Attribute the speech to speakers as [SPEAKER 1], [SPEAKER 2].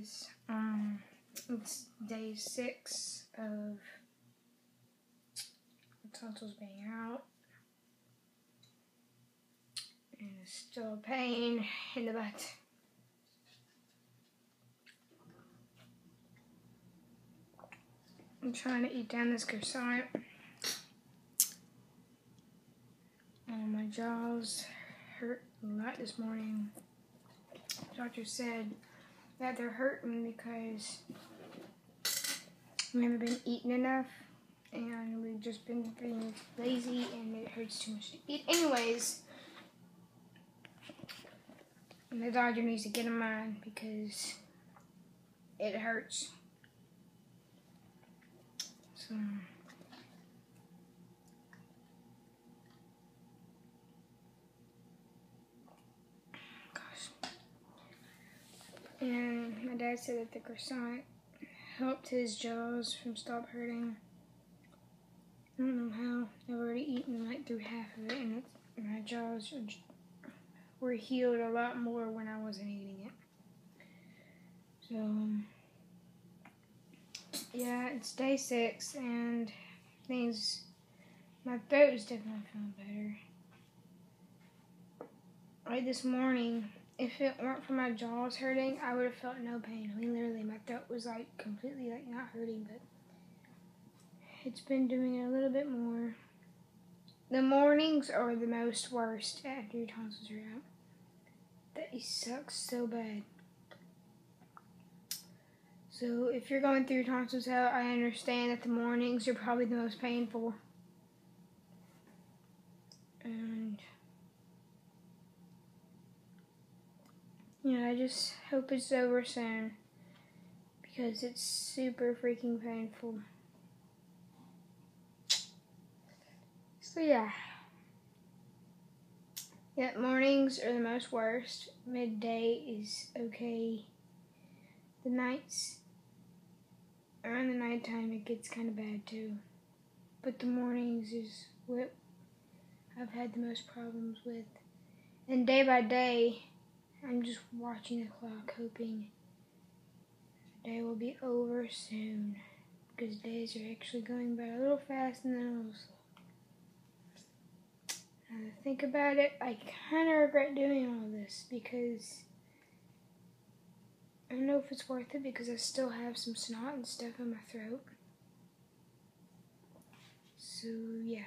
[SPEAKER 1] guys. Um, it's day six of the tonsils being out. And it's still a pain in the butt. I'm trying to eat down this croissant. Um, my jaws hurt a lot this morning. doctor said that they're hurting because we haven't been eating enough and we've just been being lazy and it hurts too much to eat. Anyways, the doctor needs to get in mind because it hurts. So. And my dad said that the croissant helped his jaws from stop hurting. I don't know how. I've already eaten like through half of it, and my jaws were healed a lot more when I wasn't eating it. So, um, yeah, it's day six, and things. My throat is definitely feeling better. Right this morning, if it weren't for my jaws hurting, I would have felt no pain. I mean, literally, my throat was like completely like not hurting, but it's been doing it a little bit more. The mornings are the most worst after your tonsils are out. They suck so bad. So if you're going through tonsils out, I understand that the mornings are probably the most painful. And Yeah, I just hope it's over soon because it's super freaking painful. So yeah. Yeah, mornings are the most worst. Midday is okay. The nights, around the nighttime, it gets kind of bad too. But the mornings is what I've had the most problems with. And day by day, I'm just watching the clock, hoping the day will be over soon. Because days are actually going by a little fast and then a little slow. Now to think about it, I kind of regret doing all this because I don't know if it's worth it because I still have some snot and stuff in my throat. So, yeah.